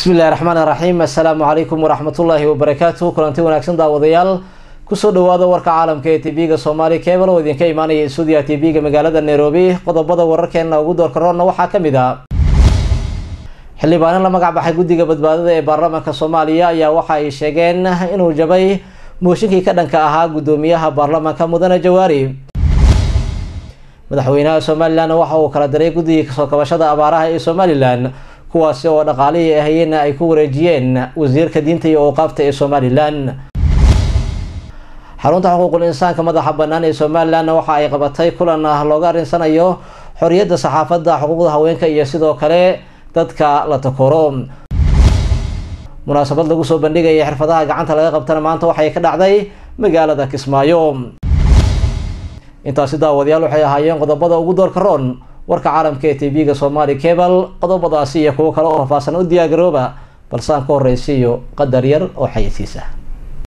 bismillahi raxmaani raxiim assalaamu calaykum waraxmatullaahi wabarakaatu kulanti wanaagsan daawadayaal ku soo dhawaada warka caalamka ee tv-ga soomaali cebal oo idinka imaanaya stuudiya tv-ga magaalada nairobi. Qodobada wararkeena ugu doorka roonna waxaa ka mid a. Xildhibaanin la magac baxay guddiga badbaadada ee baarlamaanka soomaaliya ayaa waxa ay sheegeen inuu jabay mooshinkii ka dhanka ahaa guddoomiyaha baarlamaanka mudane jawaari. Madaxweynaha somalilan waxa uu kala diray guddigii ka soo kabashada abaaraha ee somalilan kuwaasi oo dhaqaalihii ahayeenna ay ku wareejiyeen wasiirka diinta iyo awqaafta ee somalilan. Xarunta xuquuqul insaanka madaxa bannaan ee somalilanna waxa ay qabatay kulan looga arinsanayo xoriyadda saxaafadda xuquuqda haweenka iyo sidoo kale dadka la takoro. Munaasabad lagu soo bandhigaya xirfadaha gacanta laga qabtana maanta waxay ka dhacday magaalada kismaayo. Intaasi daawadayaal waxay ahaayeen qodobada ugu doorka roon warka caalamka ee tv-ga somaali cebal qodobadaasi iyo kuwo kale oo faahfaahsan u diyaargarooba balse aan ka horreysiiyo qadar yar oo xayasiisa